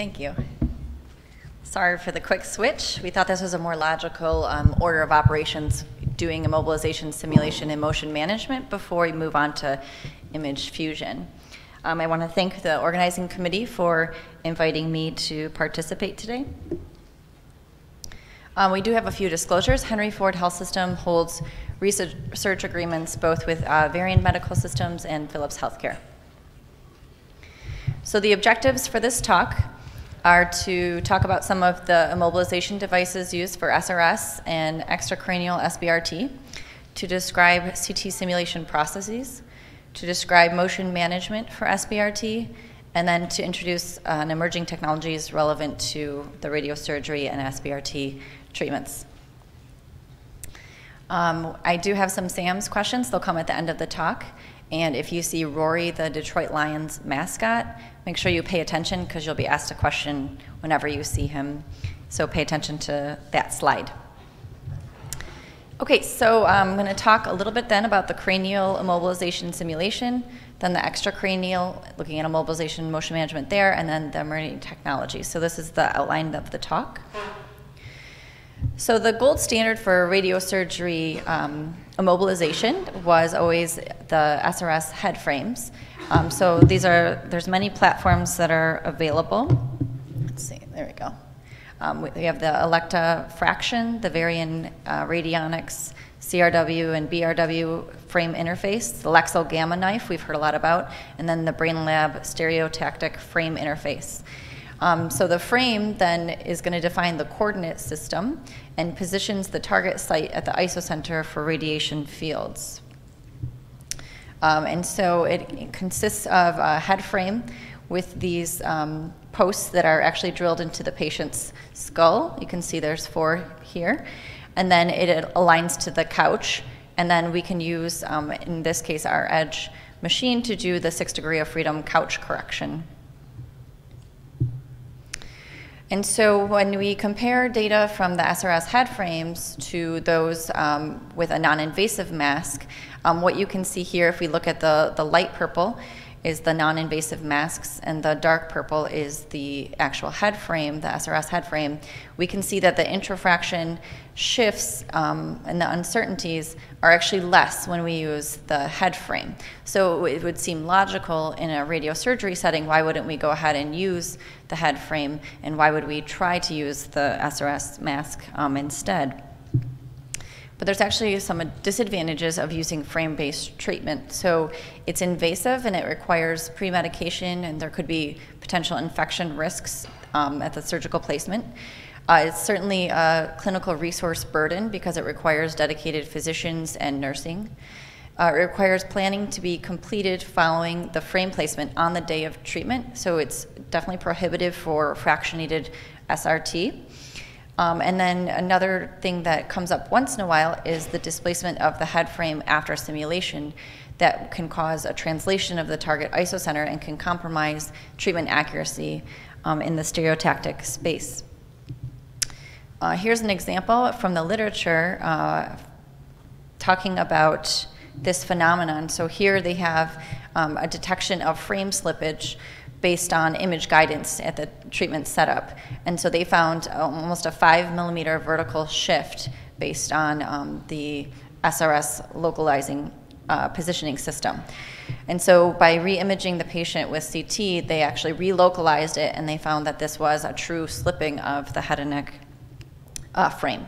Thank you. Sorry for the quick switch. We thought this was a more logical um, order of operations, doing immobilization simulation and motion management before we move on to image fusion. Um, I want to thank the organizing committee for inviting me to participate today. Um, we do have a few disclosures. Henry Ford Health System holds research agreements both with uh, Varian Medical Systems and Philips Healthcare. So the objectives for this talk are to talk about some of the immobilization devices used for SRS and extracranial SBRT, to describe CT simulation processes, to describe motion management for SBRT, and then to introduce uh, an emerging technologies relevant to the radiosurgery and SBRT treatments. Um, I do have some SAMS questions. They'll come at the end of the talk. And if you see Roary, the Detroit Lions mascot, make sure you pay attention because you'll be asked a question whenever you see him. So pay attention to that slide. Okay, so um, I'm going to talk a little bit then about the cranial immobilization simulation, then the extracranial, looking at immobilization motion management there, and then the emerging technology. So this is the outline of the talk. So the gold standard for radiosurgery um, immobilization was always the SRS head frames. Um, so these are, there's many platforms that are available. Let's see, there we go. Um, we have the Elekta Fraxion, the Varian uh, Radionics CRW and BRW frame interface, the Leksell Gamma knife we've heard a lot about, and then the BrainLab Stereotactic frame interface. Um, so the frame then is going to define the coordinate system and positions the target site at the isocenter for radiation fields. Um, and so it, consists of a head frame with these um, posts that are actually drilled into the patient's skull. You can see there's four here. And then it aligns to the couch. And then we can use, um, in this case, our Edge machine to do the six degree of freedom couch correction. And so when we compare data from the SRS head frames to those um, with a non-invasive mask, um, what you can see here, if we look at the, the light purple, is the non-invasive masks, and the dark purple is the actual head frame, the SRS head frame. We can see that the intrafraction shifts um, and the uncertainties are actually less when we use the head frame. So it would seem logical in a radiosurgery setting, why wouldn't we go ahead and use the head frame, and why would we try to use the SRS mask um, instead? But there's actually some disadvantages of using frame-based treatment. So it's invasive and it requires pre-medication and there could be potential infection risks um, at the surgical placement. Uh, it's certainly a clinical resource burden because it requires dedicated physicians and nursing. Uh, it requires planning to be completed following the frame placement on the day of treatment, so it's definitely prohibitive for fractionated SRT. Um, and then another thing that comes up once in a while is the displacement of the head frame after simulation that can cause a translation of the target isocenter and can compromise treatment accuracy um, in the stereotactic space. Uh, here's an example from the literature uh, talking about this phenomenon. So here they have um, a detection of frame slippage based on image guidance at the treatment setup. And so they found almost a five millimeter vertical shift based on um, the SRS localizing uh, positioning system. And so by re-imaging the patient with CT, they actually relocalized it and they found that this was a true slipping of the head and neck uh, frame.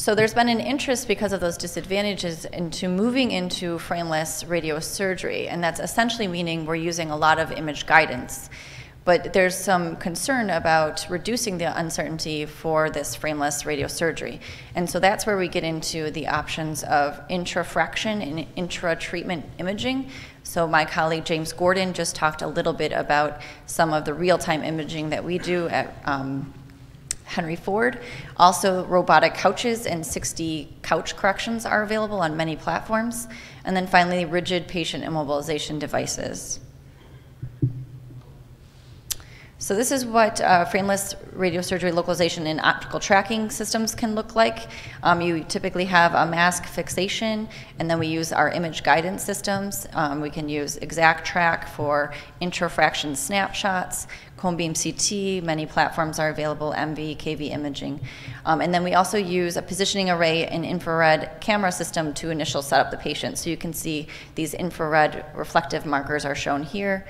So there's been an interest because of those disadvantages into moving into frameless radiosurgery, and that's essentially meaning we're using a lot of image guidance. But there's some concern about reducing the uncertainty for this frameless radiosurgery. And so that's where we get into the options of intrafraction and intra-treatment imaging. So my colleague James Gordon just talked a little bit about some of the real-time imaging that we do at um, Henry Ford. Also, robotic couches and 6D couch corrections are available on many platforms. And then finally, rigid patient immobilization devices. So this is what uh, frameless radiosurgery localization and optical tracking systems can look like. Um, you typically have a mask fixation, and then we use our image guidance systems. Um, we can use ExacTrac for intrafraction snapshots, cone beam CT, many platforms are available, MV, KV imaging. Um, and then we also use a positioning array and infrared camera system to initial set up the patient. So you can see these infrared reflective markers are shown here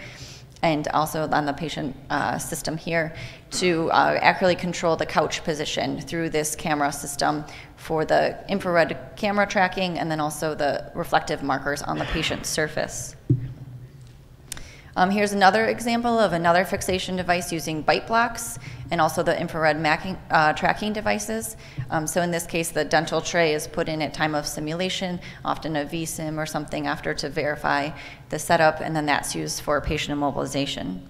and also on the patient uh, system here to uh, accurately control the couch position through this camera system for the infrared camera tracking and then also the reflective markers on the patient's surface. Um, here's another example of another fixation device using bite blocks and also the infrared macking, uh, tracking devices. Um, so in this case, the dental tray is put in at time of simulation, often a VSIM or something after to verify the setup, and then that's used for patient immobilization.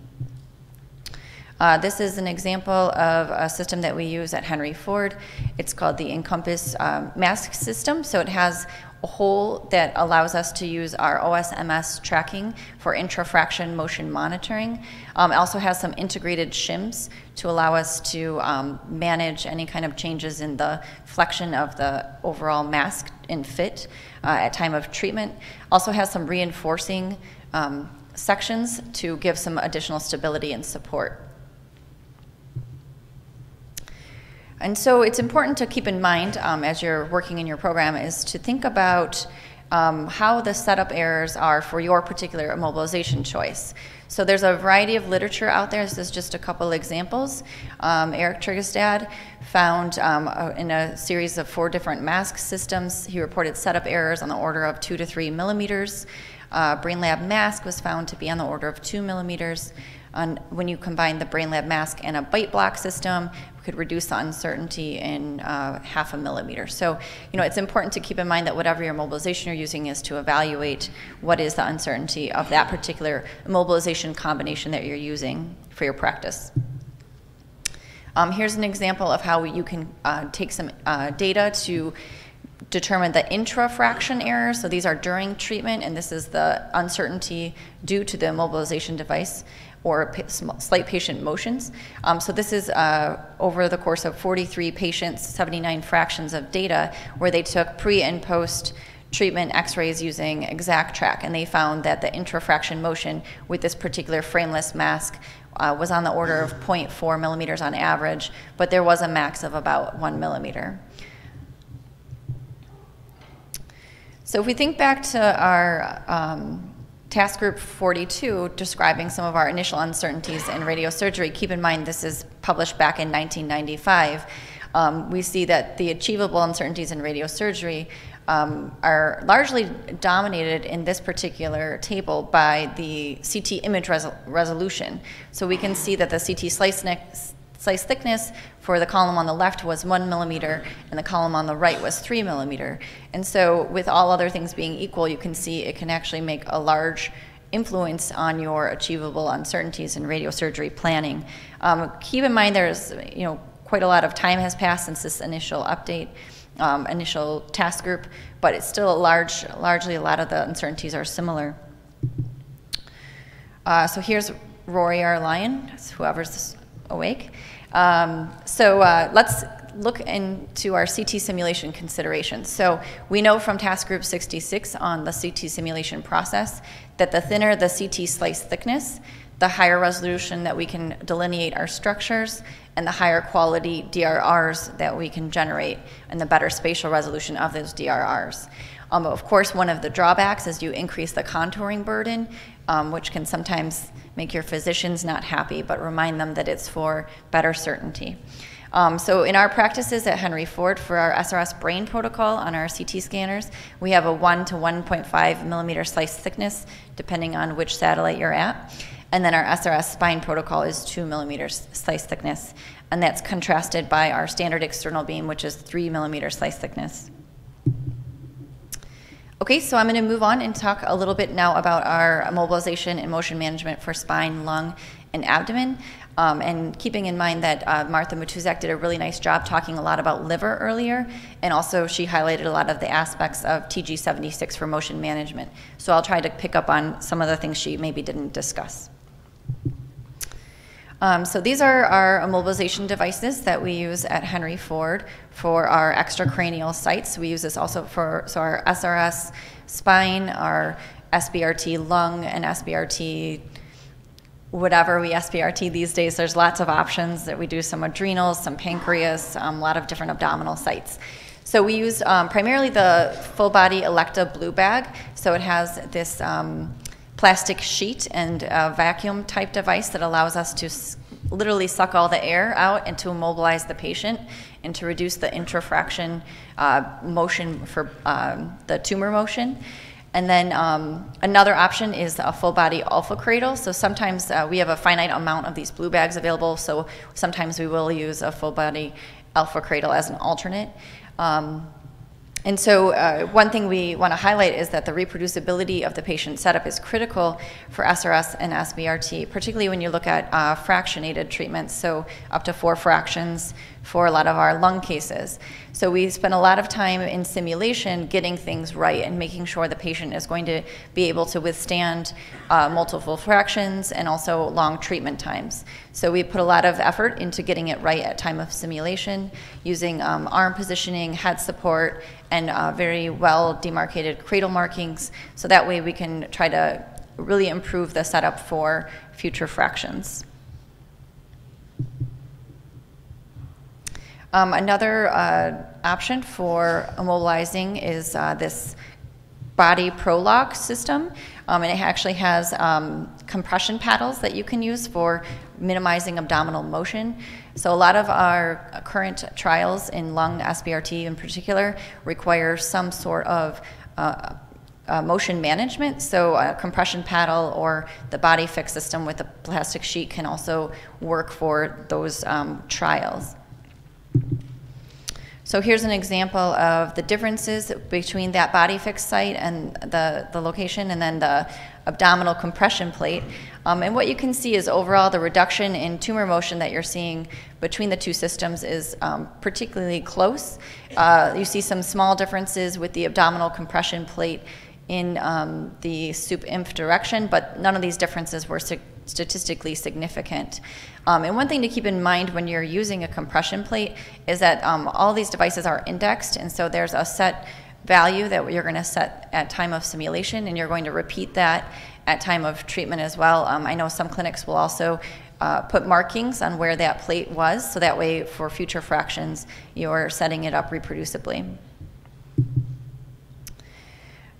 Uh, this is an example of a system that we use at Henry Ford. It's called the Encompass um, mask system. So it has hole that allows us to use our OSMS tracking for intrafraction motion monitoring. Um, it also has some integrated shims to allow us to um, manage any kind of changes in the flexion of the overall mask and fit uh, at time of treatment. Also has some reinforcing um, sections to give some additional stability and support. And so it's important to keep in mind um, as you're working in your program is to think about um, how the setup errors are for your particular immobilization choice. So there's a variety of literature out there. This is just a couple examples. Um, Erik Tryggestad found um, a, in a series of four different mask systems, he reported setup errors on the order of two to three millimeters. Uh, BrainLab mask was found to be on the order of two millimeters. On, when you combine the BrainLab mask and a bite block system, could reduce the uncertainty in uh, half a millimeter. So, you know, it's important to keep in mind that whatever your mobilization you're using is to evaluate what is the uncertainty of that particular mobilization combination that you're using for your practice. Um, here's an example of how you can uh, take some uh, data to determine the intrafraction errors. So these are during treatment, and this is the uncertainty due to the immobilization device or slight patient motions. Um, so this is uh, over the course of 43 patients, 79 fractions of data, where they took pre and post treatment x-rays using ExacTrac and they found that the intrafraction motion with this particular frameless mask uh, was on the order of 0.4 millimeters on average, but there was a max of about one millimeter. So if we think back to our um, task group 42 describing some of our initial uncertainties in radiosurgery, keep in mind this is published back in 1995. Um, we see that the achievable uncertainties in radiosurgery um, are largely dominated in this particular table by the CT image resolution. So we can see that the CT slice, slice thickness for the column on the left was one millimeter and the column on the right was three millimeter. And so with all other things being equal, you can see it can actually make a large influence on your achievable uncertainties in radiosurgery planning. Um, keep in mind there's, you know, quite a lot of time has passed since this initial update, um, initial task group, but it's still a large, largely a lot of the uncertainties are similar. Uh, so here's Roary, our lion, whoever's awake. Um, so uh, let's look into our CT simulation considerations. So we know from task group 66 on the CT simulation process that the thinner the CT slice thickness, the higher resolution that we can delineate our structures, and the higher quality DRRs that we can generate, and the better spatial resolution of those DRRs. Um, of course, one of the drawbacks is you increase the contouring burden, um, which can sometimes make your physicians not happy, but remind them that it's for better certainty. Um, so in our practices at Henry Ford for our SRS brain protocol on our CT scanners, we have a 1 to 1.5 millimeter slice thickness, depending on which satellite you're at. And then our SRS spine protocol is 2 millimeters slice thickness. And that's contrasted by our standard external beam, which is 3 millimeter slice thickness. Okay, so I'm going to move on and talk a little bit now about our mobilization and motion management for spine, lung, and abdomen. Um, and keeping in mind that uh, Martha Matuszak did a really nice job talking a lot about liver earlier, and also she highlighted a lot of the aspects of TG76 for motion management. So I'll try to pick up on some of the things she maybe didn't discuss. Um, so these are our immobilization devices that we use at Henry Ford for our extracranial sites. We use this also for so our SRS spine, our SBRT lung, and SBRT whatever we SBRT these days. There's lots of options that we do some adrenals, some pancreas, um, a lot of different abdominal sites. So we use um, primarily the full body Elekta blue bag. So it has this um, plastic sheet and a vacuum type device that allows us to literally suck all the air out and to immobilize the patient and to reduce the intrafraction uh, motion for um, the tumor motion. And then um, another option is a full body alpha cradle. So sometimes uh, we have a finite amount of these blue bags available. So sometimes we will use a full body alpha cradle as an alternate. Um, and so uh, one thing we want to highlight is that the reproducibility of the patient setup is critical for SRS and SBRT, particularly when you look at uh, fractionated treatments, so up to four fractions for a lot of our lung cases. So we spend a lot of time in simulation getting things right and making sure the patient is going to be able to withstand uh, multiple fractions and also long treatment times. So we put a lot of effort into getting it right at time of simulation using um, arm positioning, head support, and uh, very well demarcated cradle markings. So that way we can try to really improve the setup for future fractions. Um, another uh, option for immobilizing is uh, this body ProLock system. Um, and it actually has um, compression paddles that you can use for minimizing abdominal motion. So a lot of our current trials in lung SBRT in particular require some sort of uh, uh, motion management. So a compression paddle or the BodyFIX system with a plastic sheet can also work for those um, trials. So here's an example of the differences between that BodyFIX site and the, the location and then the abdominal compression plate. Um, and what you can see is overall the reduction in tumor motion that you're seeing between the two systems is um, particularly close. Uh, you see some small differences with the abdominal compression plate in um, the sup inf direction, but none of these differences were statistically significant. Um, and one thing to keep in mind when you're using a compression plate is that um, all these devices are indexed, and so there's a set value that you're going to set at time of simulation, and you're going to repeat that at time of treatment as well. Um, I know some clinics will also uh, put markings on where that plate was, so that way for future fractions, you're setting it up reproducibly.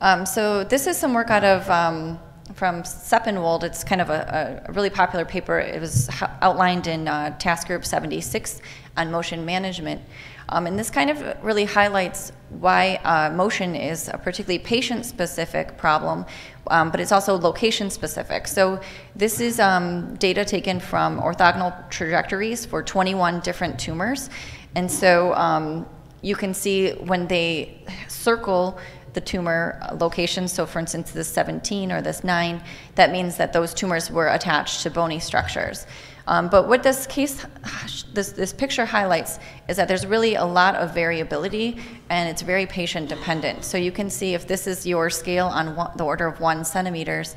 Um, so this is some work out of um, from Seppenwoolde. It's kind of a, a, really popular paper. It was outlined in uh, Task Group 76 on motion management. Um, and this kind of really highlights why uh, motion is a particularly patient-specific problem, um, but it's also location-specific. So this is um, data taken from orthogonal trajectories for 21 different tumors. And so um, you can see when they circle the tumor location. So for instance, this 17 or this 9, that means that those tumors were attached to bony structures. Um, but what this case, this, this picture highlights is that there's really a lot of variability and it's very patient dependent. So you can see if this is your scale on one, the order of one centimeters,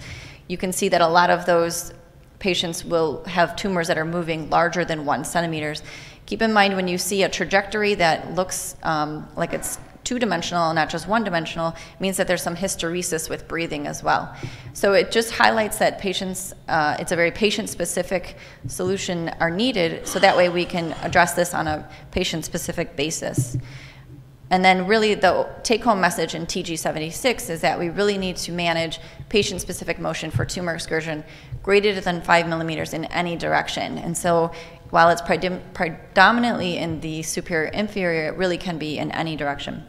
you can see that a lot of those patients will have tumors that are moving larger than one centimeters. Keep in mind when you see a trajectory that looks um, like it's two-dimensional, not just one-dimensional, means that there's some hysteresis with breathing as well. So it just highlights that patients, uh, it's a very patient-specific solution are needed, so that way we can address this on a patient-specific basis. And then really the take-home message in TG76 is that we really need to manage patient-specific motion for tumor excursion greater than five millimeters in any direction. And so while it's predominantly in the superior inferior, it really can be in any direction.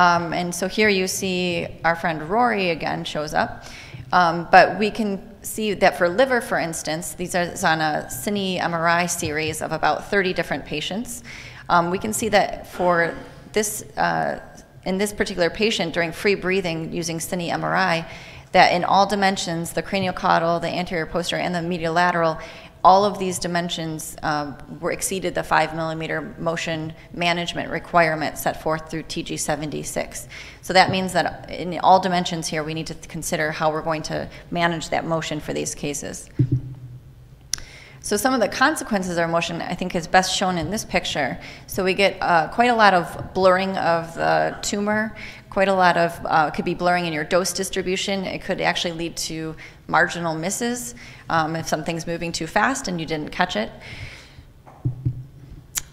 Um, and so here you see our friend Roary again shows up. Um, but we can see that for liver, for instance, these are on a Cine MRI series of about 30 different patients. Um, we can see that for this, uh, in this particular patient during free breathing using Cine MRI, that in all dimensions, the cranial caudal, the anterior posterior, and the medial lateral, all of these dimensions um, were exceeded the five millimeter motion management requirement set forth through TG76. So that means that in all dimensions here, we need to consider how we're going to manage that motion for these cases. So some of the consequences of motion, I think, is best shown in this picture. So we get uh, quite a lot of blurring of the tumor, quite a lot of, uh, could be blurring in your dose distribution. It could actually lead to marginal misses um, if something's moving too fast and you didn't catch it.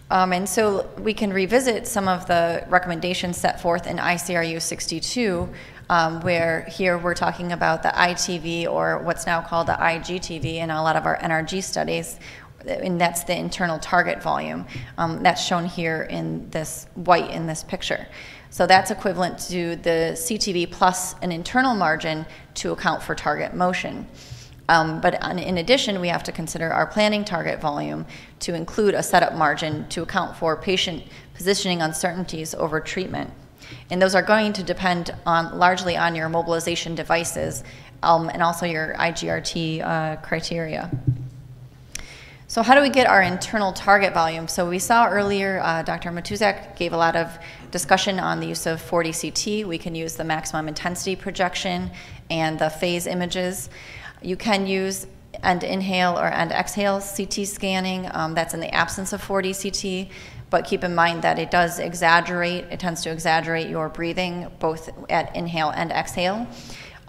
Um, and so we can revisit some of the recommendations set forth in ICRU 62 um, where here we're talking about the ITV or what's now called the IGTV in a lot of our NRG studies, and that's the internal target volume. Um, that's shown here in this white in this picture. So that's equivalent to the CTV plus an internal margin to account for target motion. Um, but in addition, we have to consider our planning target volume to include a setup margin to account for patient positioning uncertainties over treatment. And those are going to depend on largely on your mobilization devices um, and also your IGRT uh, criteria. So how do we get our internal target volume? So we saw earlier, uh, Dr. Matuszak gave a lot of discussion on the use of 4DCT. We can use the maximum intensity projection and the phase images. You can use end inhale or end exhale CT scanning. Um, that's in the absence of 4D CT, but keep in mind that it does exaggerate, it tends to exaggerate your breathing both at inhale and exhale.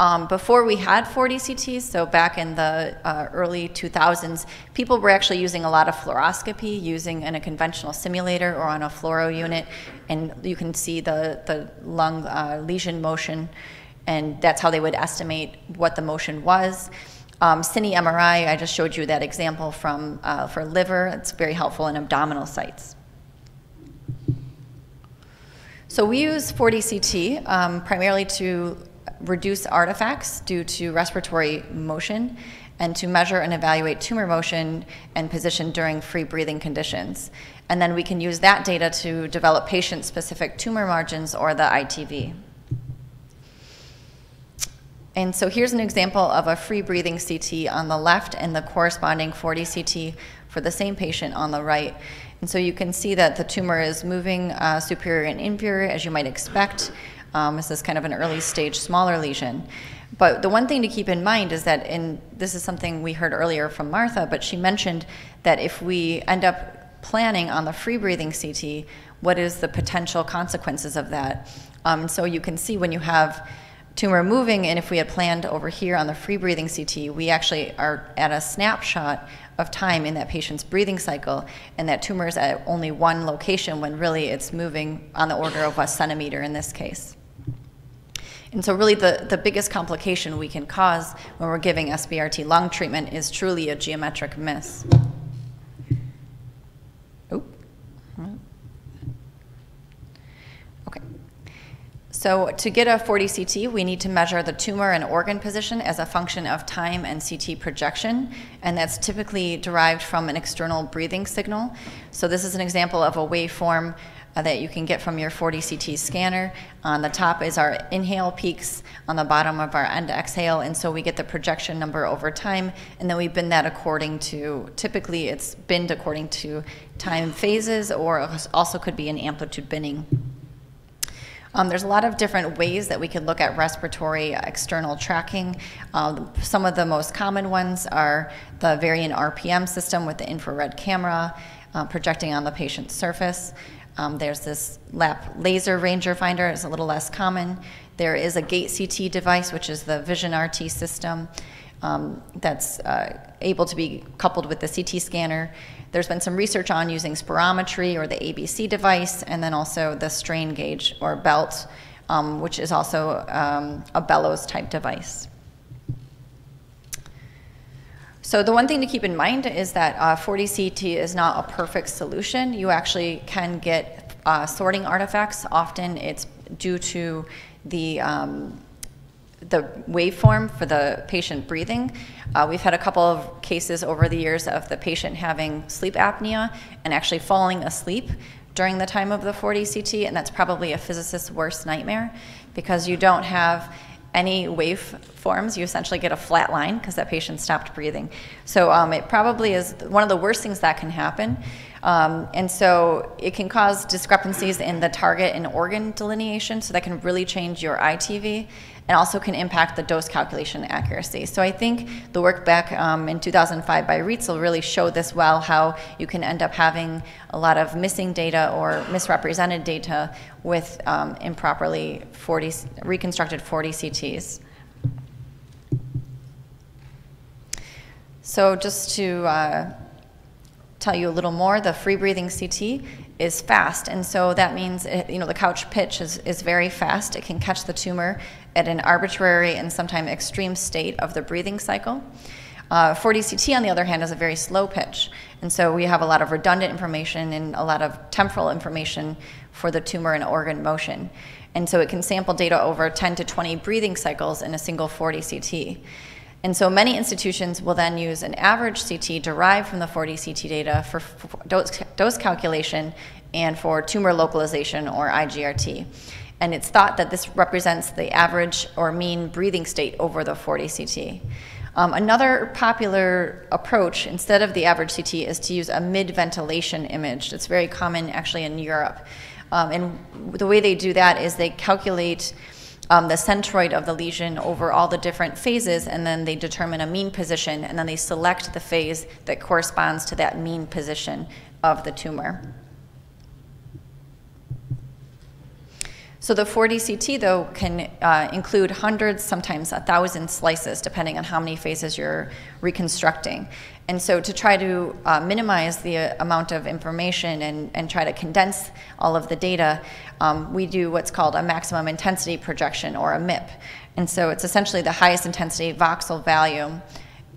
Um, before we had 4D CTs, so back in the uh, early 2000s, people were actually using a lot of fluoroscopy, using in a conventional simulator or on a fluoro unit, and you can see the, the lung uh, lesion motion, and that's how they would estimate what the motion was. Um, Cine MRI, I just showed you that example from uh, for liver. It's very helpful in abdominal sites. So we use 4DCT um, primarily to reduce artifacts due to respiratory motion and to measure and evaluate tumor motion and position during free breathing conditions. And then we can use that data to develop patient-specific tumor margins or the ITV. And so here's an example of a free breathing CT on the left and the corresponding 4D CT for the same patient on the right. And so you can see that the tumor is moving uh, superior and inferior as you might expect. Um, this is kind of an early stage smaller lesion. But the one thing to keep in mind is that, and this is something we heard earlier from Martha, but she mentioned that if we end up planning on the free breathing CT, what is the potential consequences of that? Um, so you can see when you have tumor moving, and if we had planned over here on the free breathing CT, we actually are at a snapshot of time in that patient's breathing cycle, and that tumor is at only one location when really it's moving on the order of a centimeter in this case. And so really the, the biggest complication we can cause when we're giving SBRT lung treatment is truly a geometric miss. So to get a 4D CT, we need to measure the tumor and organ position as a function of time and CT projection, and that's typically derived from an external breathing signal. So this is an example of a waveform uh, that you can get from your 4D CT scanner. On the top is our inhale peaks, on the bottom of our end exhale, and so we get the projection number over time, and then we bin that according to, typically it's binned according to time phases, or also could be an amplitude binning. Um, there's a lot of different ways that we can look at respiratory external tracking. Um, some of the most common ones are the Varian RPM system with the infrared camera uh, projecting on the patient's surface. Um, there's this LAP laser ranger finder, it's a little less common. There is a gate CT device, which is the Vision RT system um, that's uh, able to be coupled with the CT scanner. There's been some research on using spirometry or the ABC device, and then also the strain gauge or belt, um, which is also um, a bellows type device. So the one thing to keep in mind is that uh, 4DCT is not a perfect solution. You actually can get uh, sorting artifacts. Often it's due to the um, the waveform for the patient breathing. Uh, we've had a couple of cases over the years of the patient having sleep apnea and actually falling asleep during the time of the 4D CT, and that's probably a physicist's worst nightmare because you don't have any waveforms. You essentially get a flat line because that patient stopped breathing. So um, it probably is one of the worst things that can happen. Um, and so it can cause discrepancies in the target and organ delineation, so that can really change your ITV and also can impact the dose calculation accuracy. So I think the work back um, in 2005 by Rietzel really showed this well, how you can end up having a lot of missing data or misrepresented data with um, improperly 4D, reconstructed 4D CTs. So just to uh, tell you a little more, the free breathing CT is fast, and so that means it, you know the couch pitch is, is very fast. It can catch the tumor at an arbitrary and sometimes extreme state of the breathing cycle. Uh, 4D CT, on the other hand, is a very slow pitch, and so we have a lot of redundant information and a lot of temporal information for the tumor and organ motion. And so it can sample data over 10 to 20 breathing cycles in a single 4D CT. And so many institutions will then use an average CT derived from the 4D CT data for dose, dose calculation and for tumor localization or IGRT. And it's thought that this represents the average or mean breathing state over the 4D CT. Um, another popular approach, instead of the average CT, is to use a mid-ventilation image. It's very common actually in Europe. Um, and the way they do that is they calculate um, the centroid of the lesion over all the different phases, and then they determine a mean position, and then they select the phase that corresponds to that mean position of the tumor. So the 4D CT, though, can uh, include hundreds, sometimes a thousand slices, depending on how many phases you're reconstructing. And so to try to uh, minimize the uh, amount of information and, and try to condense all of the data, um, we do what's called a maximum intensity projection, or a MIP. And so it's essentially the highest intensity voxel value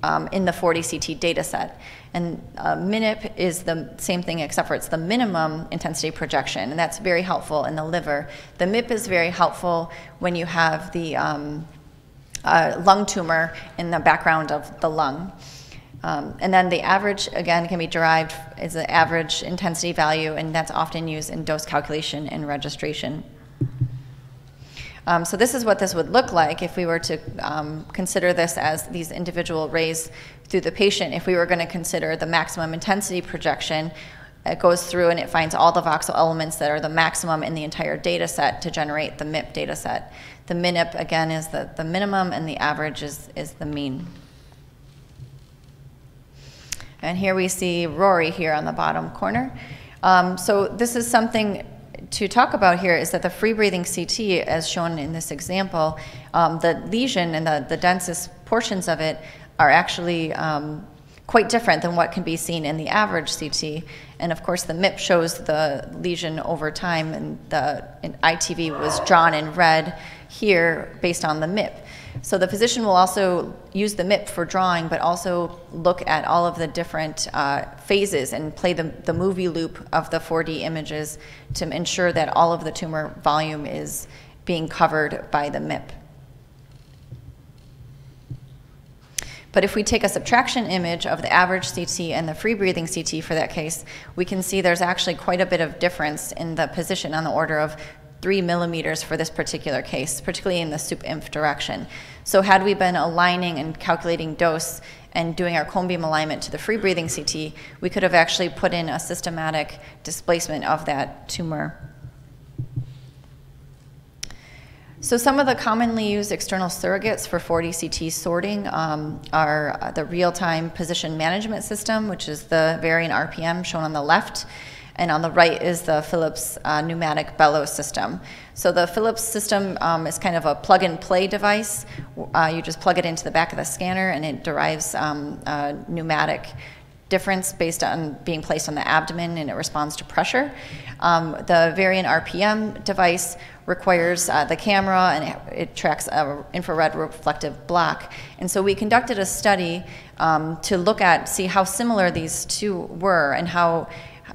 um, in the 4D CT data set. And uh, MINIP is the same thing except for it's the minimum intensity projection, and that's very helpful in the liver. The MIP is very helpful when you have the um, uh, lung tumor in the background of the lung. Um, and then the average, again, can be derived as the average intensity value, and that's often used in dose calculation and registration. Um, so this is what this would look like if we were to um, consider this as these individual rays through the patient. If we were going to consider the maximum intensity projection, it goes through and it finds all the voxel elements that are the maximum in the entire data set to generate the MIP data set. The MINIP, again, is the, the minimum, and the average is, is the mean. And here we see Roary here on the bottom corner. Um, so this is something to talk about here is that the free breathing CT, as shown in this example, um, the lesion and the, the densest portions of it are actually um, quite different than what can be seen in the average CT. And of course, the MIP shows the lesion over time, and the and ITV was drawn in red here based on the MIP. So the physician will also use the MIP for drawing, but also look at all of the different uh, phases and play the, the movie loop of the 4D images to ensure that all of the tumor volume is being covered by the MIP. But if we take a subtraction image of the average CT and the free breathing CT for that case, we can see there's actually quite a bit of difference in the position on the order of three millimeters for this particular case, particularly in the sup-inf direction. So had we been aligning and calculating dose and doing our cone beam alignment to the free breathing CT, we could have actually put in a systematic displacement of that tumor. So some of the commonly used external surrogates for 4D CT sorting um, are the real-time position management system, which is the Varian RPM shown on the left, and on the right is the Philips uh, pneumatic bellows system. So the Philips system um, is kind of a plug and play device. Uh, you just plug it into the back of the scanner and it derives um, pneumatic difference based on being placed on the abdomen and it responds to pressure. Um, the Varian RPM device requires uh, the camera and it, it tracks an infrared reflective block. And so we conducted a study um, to look at, see how similar these two were and how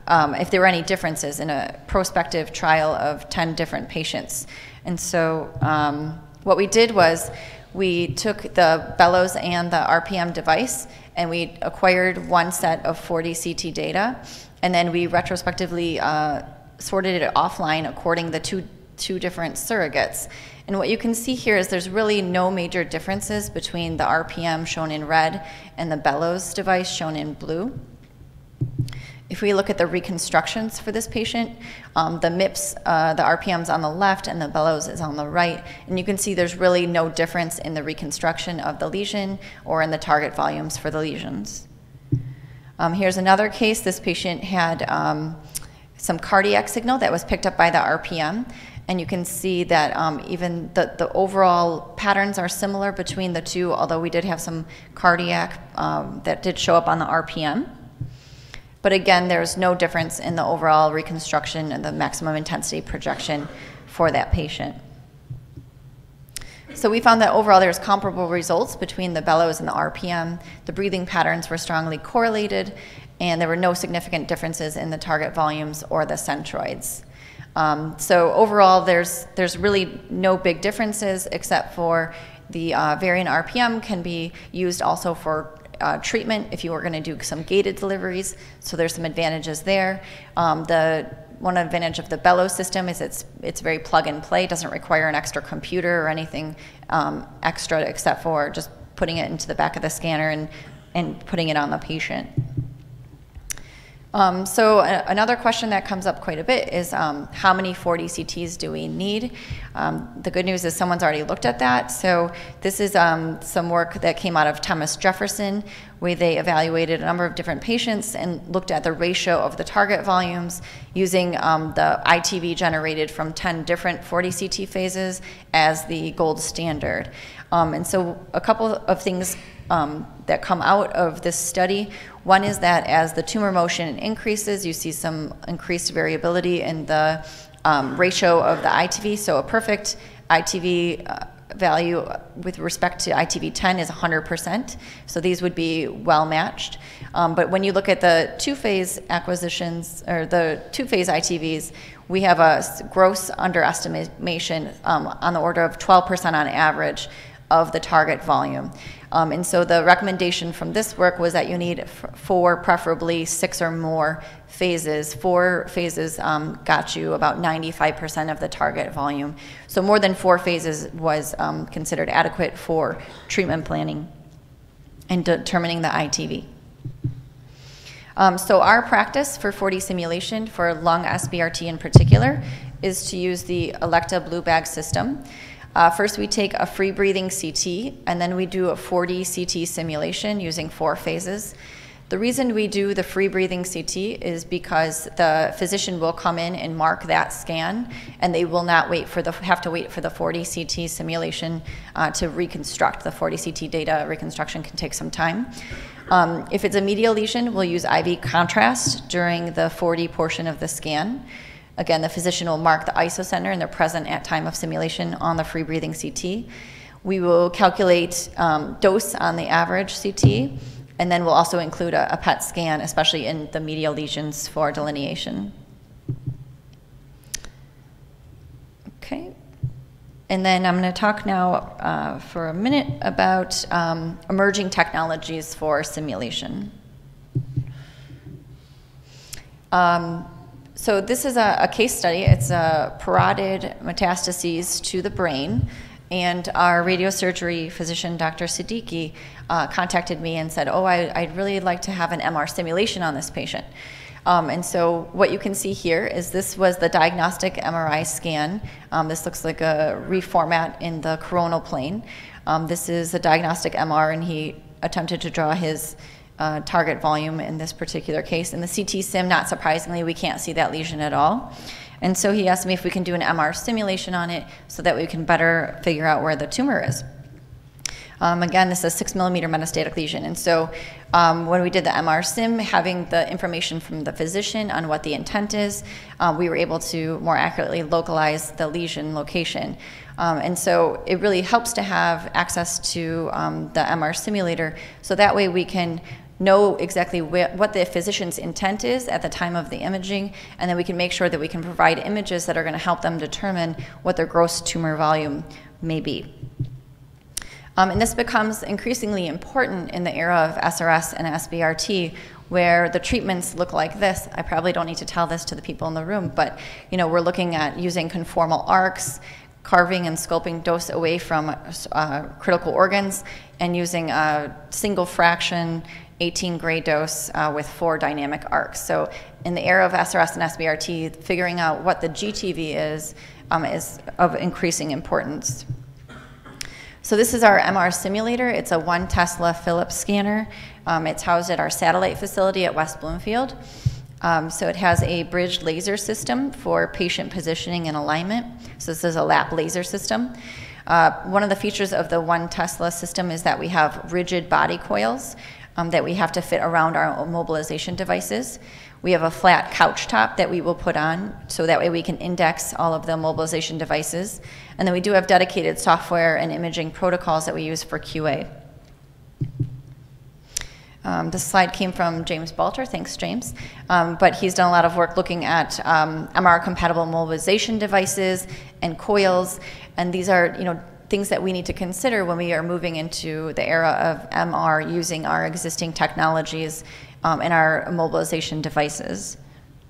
um, if there were any differences in a prospective trial of 10 different patients. And so um, what we did was we took the bellows and the RPM device and we acquired one set of 4D CT data and then we retrospectively uh, sorted it offline according to two, two different surrogates. And what you can see here is there's really no major differences between the RPM shown in red and the bellows device shown in blue. If we look at the reconstructions for this patient, um, the MIPS, uh, the RPM's on the left and the bellows is on the right, and you can see there's really no difference in the reconstruction of the lesion or in the target volumes for the lesions. Um, here's another case. This patient had um, some cardiac signal that was picked up by the RPM, and you can see that um, even the, the overall patterns are similar between the two, although we did have some cardiac um, that did show up on the RPM. But again, there's no difference in the overall reconstruction and the maximum intensity projection for that patient. So we found that overall there's comparable results between the bellows and the RPM. The breathing patterns were strongly correlated, and there were no significant differences in the target volumes or the centroids. Um, so overall, there's, there's really no big differences except for the uh, Varian RPM can be used also for uh, treatment if you were going to do some gated deliveries. So there's some advantages there. Um, the one advantage of the bellows system is it's it's very plug and play. doesn't require an extra computer or anything um, extra except for just putting it into the back of the scanner and and putting it on the patient. Um, so another question that comes up quite a bit is um, how many 4D CTs do we need? Um, the good news is someone's already looked at that. So this is um, some work that came out of Thomas Jefferson where they evaluated a number of different patients and looked at the ratio of the target volumes using um, the ITV generated from 10 different 4D CT phases as the gold standard. Um, and so a couple of things um, that come out of this study. One is that as the tumor motion increases, you see some increased variability in the um, ratio of the ITV. So a perfect ITV uh, value with respect to ITV10 is 100%. So these would be well matched. Um, but when you look at the two-phase acquisitions or the two-phase ITVs, we have a gross underestimation um, on the order of 12% on average of the target volume. Um, and so the recommendation from this work was that you need four, preferably six or more phases. Four phases um, got you about 95% of the target volume. So more than four phases was um, considered adequate for treatment planning and determining the ITV. Um, so our practice for 4D simulation for lung SBRT in particular is to use the Elekta Blue Bag system. Uh, first, we take a free breathing CT, and then we do a 4D CT simulation using four phases. The reason we do the free breathing CT is because the physician will come in and mark that scan, and they will not wait for the have to wait for the 4D CT simulation uh, to reconstruct. The 4D CT data reconstruction can take some time. Um, if it's a medial lesion, we'll use IV contrast during the 4D portion of the scan. Again, the physician will mark the isocenter and they're present at time of simulation on the free breathing CT. We will calculate um, dose on the average CT, and then we'll also include a, a PET scan, especially in the medial lesions for delineation. Okay. And then I'm going to talk now uh, for a minute about um, emerging technologies for simulation. Um, so this is a, a, case study. It's a parotid metastases to the brain. And our radiosurgery physician, Dr. Siddiqui, uh, contacted me and said, oh, I, would really like to have an MR simulation on this patient. Um, and so what you can see here is this was the diagnostic MRI scan. Um, this looks like a reformat in the coronal plane. Um, this is a diagnostic MR, and he attempted to draw his uh, target volume in this particular case. In the CT sim, not surprisingly, we can't see that lesion at all. And so he asked me if we can do an MR simulation on it so that we can better figure out where the tumor is. Um, again, this is a six millimeter metastatic lesion. And so um, when we did the MR sim, having the information from the physician on what the intent is, uh, we were able to more accurately localize the lesion location. Um, and so it really helps to have access to um, the MR simulator so that way we can know exactly what the physician's intent is at the time of the imaging, and then we can make sure that we can provide images that are going to help them determine what their gross tumor volume may be. Um, and this becomes increasingly important in the era of SRS and SBRT, where the treatments look like this. I probably don't need to tell this to the people in the room, but you know, we're looking at using conformal arcs, carving and sculpting dose away from uh, critical organs, and using a single fraction 18 gray dose uh, with four dynamic arcs. So in the era of SRS and SBRT, figuring out what the GTV is um, is of increasing importance. So this is our MR simulator. It's a one Tesla Philips scanner. Um, it's housed at our satellite facility at West Bloomfield. Um, so it has a bridged laser system for patient positioning and alignment. So this is a lap laser system. Uh, one of the features of the One Tesla system is that we have rigid body coils um, that we have to fit around our mobilization devices. We have a flat couch top that we will put on so that way we can index all of the mobilization devices. And then we do have dedicated software and imaging protocols that we use for QA. Um, this slide came from James Balter, thanks James. Um, but he's done a lot of work looking at um, MR compatible mobilization devices and coils, and these are you know things that we need to consider when we are moving into the era of MR using our existing technologies um, and our mobilization devices.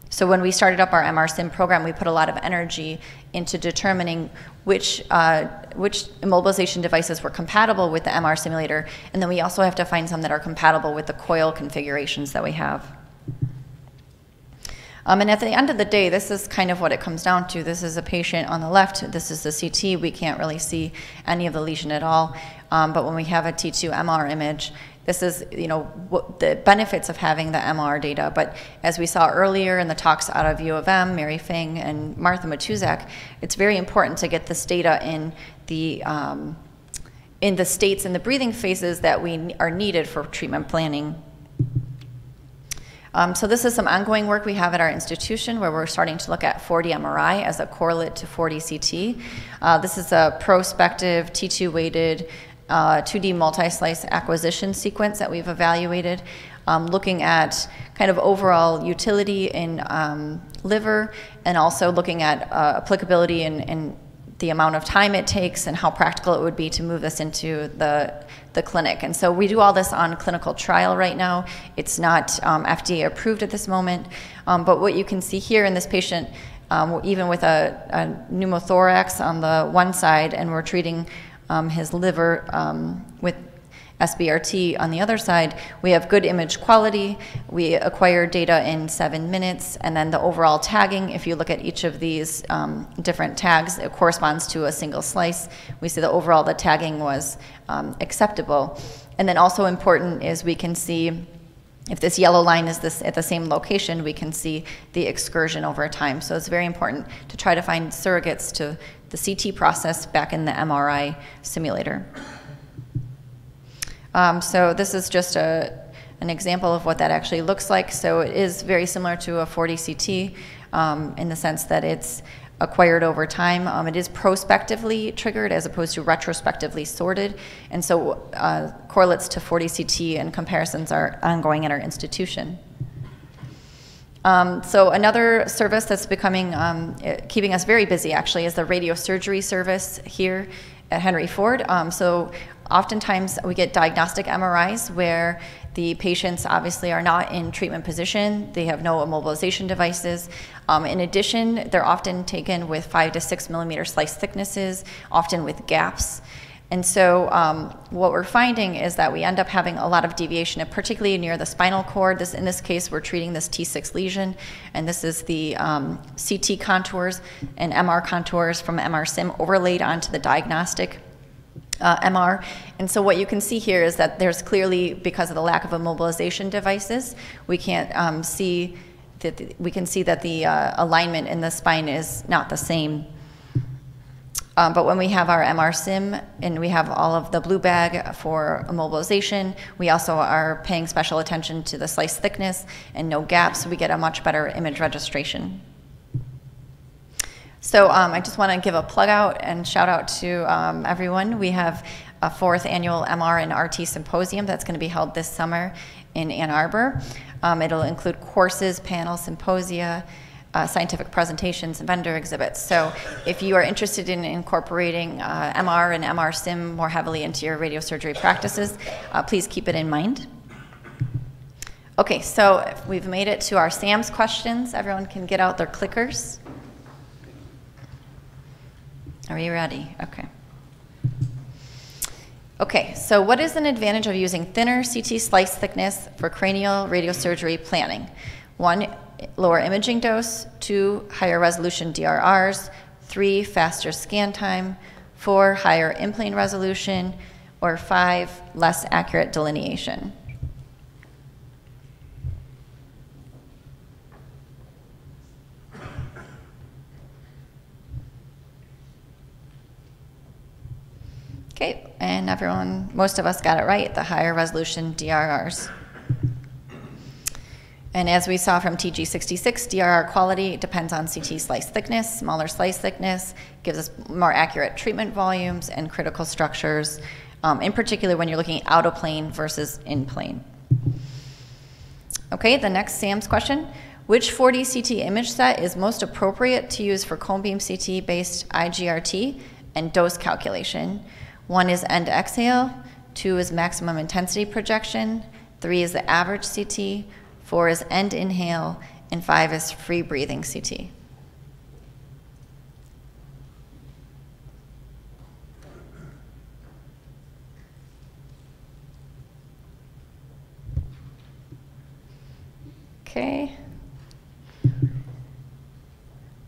So when we started up our MR Sim program, we put a lot of energy into determining which, uh, which immobilization devices were compatible with the MR simulator, and then we also have to find some that are compatible with the coil configurations that we have. Um, and at the end of the day, this is kind of what it comes down to. This is a patient on the left, this is the CT. We can't really see any of the lesion at all. Um, but when we have a T2 MR image, this is, you know, the benefits of having the MR data. But as we saw earlier in the talks out of U of M, Mary Feng and Martha Matuszak, it's very important to get this data in the um, in the states and the breathing phases that we are needed for treatment planning. Um, so this is some ongoing work we have at our institution where we're starting to look at 4D MRI as a correlate to 4D CT. Uh, this is a prospective T2 weighted uh, 2D multi-slice acquisition sequence that we've evaluated, um, looking at kind of overall utility in um, liver and also looking at uh, applicability in, in the amount of time it takes and how practical it would be to move this into the, the clinic. And so we do all this on clinical trial right now. It's not um, FDA approved at this moment, um, but what you can see here in this patient, um, even with a, a, pneumothorax on the one side, and we're treating um, his liver um, with SBRT on the other side, we have good image quality. We acquire data in seven minutes, and then the overall tagging, if you look at each of these um, different tags, it corresponds to a single slice. We see that overall the tagging was um, acceptable. And then also important is we can see if this yellow line is this at the same location, we can see the excursion over time. So it's very important to try to find surrogates to the CT process back in the MRI simulator. Um, so this is just a, an example of what that actually looks like. So it is very similar to a 4D CT um, in the sense that it's acquired over time. Um, it is prospectively triggered as opposed to retrospectively sorted. And so uh, correlates to 4D CT and comparisons are ongoing at our institution. Um, so another service that's becoming, um, keeping us very busy actually is the radiosurgery service here at Henry Ford. Um, so Oftentimes, we get diagnostic MRIs where the patients obviously are not in treatment position. They have no immobilization devices. Um, in addition, they're often taken with five to six millimeter slice thicknesses, often with gaps. And so um, what we're finding is that we end up having a lot of deviation, particularly near the spinal cord. This, in this case, we're treating this T6 lesion, and this is the um, CT contours and MR contours from MR SIM overlaid onto the diagnostic uh, MR. And so what you can see here is that there's clearly, because of the lack of immobilization devices, we can't um, see that the, we can see that the uh, alignment in the spine is not the same. Um, but when we have our MR sim and we have all of the blue bag for immobilization, we also are paying special attention to the slice thickness and no gaps. We get a much better image registration. So um, I just want to give a plug out and shout out to um, everyone. We have a fourth annual MR and RT symposium that's going to be held this summer in Ann Arbor. Um, it'll include courses, panels, symposia, uh, scientific presentations, and vendor exhibits. So if you are interested in incorporating uh, MR and MR Sim more heavily into your radiosurgery practices, uh, please keep it in mind. Okay, so we've made it to our SAMS questions. Everyone can get out their clickers. Are you ready? Okay. Okay, so what is an advantage of using thinner CT slice thickness for cranial radiosurgery planning? One, lower imaging dose, two, higher resolution DRRs, three, faster scan time, four, higher in-plane resolution, or five, less accurate delineation. Okay, and everyone, most of us got it right, the higher resolution DRRs. And as we saw from TG66, DRR quality depends on CT slice thickness. Smaller slice thickness gives us more accurate treatment volumes and critical structures, um, in particular when you're looking out of plane versus in plane. Okay, the next SAM's question. Which 4D CT image set is most appropriate to use for cone beam CT based IGRT and dose calculation? One is end exhale, two is maximum intensity projection, three is the average CT, four is end inhale, and five is free breathing CT. Okay.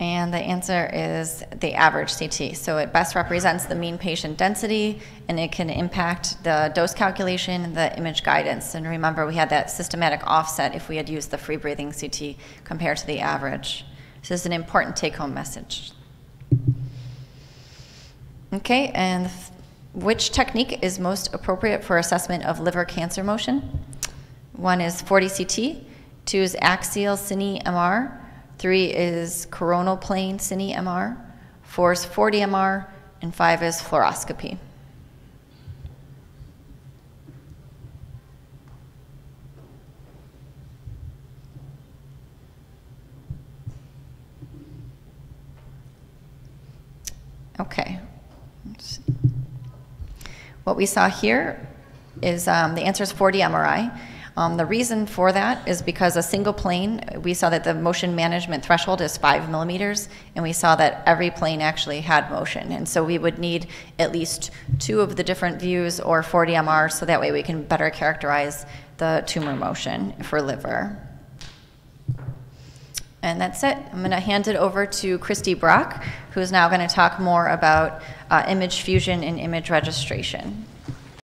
And the answer is the average CT. So it best represents the mean patient density and it can impact the dose calculation and the image guidance. And remember, we had that systematic offset if we had used the free breathing CT compared to the average. So this is an important take home message. Okay, and which technique is most appropriate for assessment of liver cancer motion? One is 4D CT, two is axial cine MR, Three is coronal plane cine MR. Four is 4D MR. And five is fluoroscopy. Okay. What we saw here is um, the answer is 4D MRI. Um, the reason for that is because a single plane, we saw that the motion management threshold is five millimeters, and we saw that every plane actually had motion. And so we would need at least two of the different views or 4D MR so that way we can better characterize the tumor motion for liver. And that's it. I'm going to hand it over to Kristy Brock, who is now going to talk more about uh, image fusion and image registration.